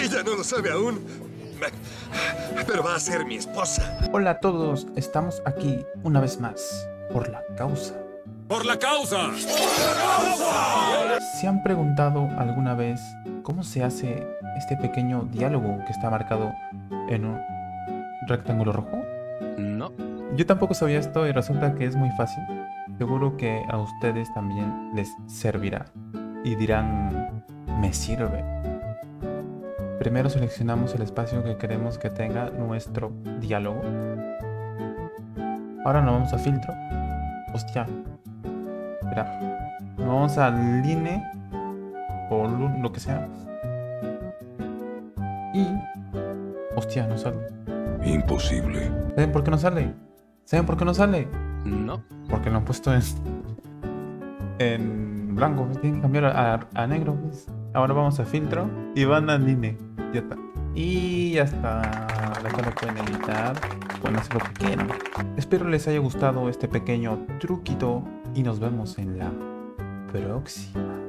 Ella no lo sabe aún. Pero va a ser mi esposa. Hola a todos, estamos aquí una vez más por la causa. ¡Por la causa! ¡Por la causa! ¿Se han preguntado alguna vez cómo se hace este pequeño diálogo que está marcado en un rectángulo rojo? No. Yo tampoco sabía esto y resulta que es muy fácil. Seguro que a ustedes también les servirá. Y dirán, me sirve. Primero seleccionamos el espacio que queremos que tenga nuestro diálogo. Ahora nos vamos a filtro. Hostia. Espera. Nos vamos a line o lo que sea. Y... Hostia, no sale. Imposible. ¿Saben por qué no sale? ¿Saben por qué no sale? No. Porque lo han puesto en, en blanco. Tienen que cambiar a, a negro. pues. Ahora vamos a filtro y van a line. Ya está. Y ya está. Acá lo pueden editar. Pueden hacer lo que quieran. Espero les haya gustado este pequeño truquito. Y nos vemos en la próxima.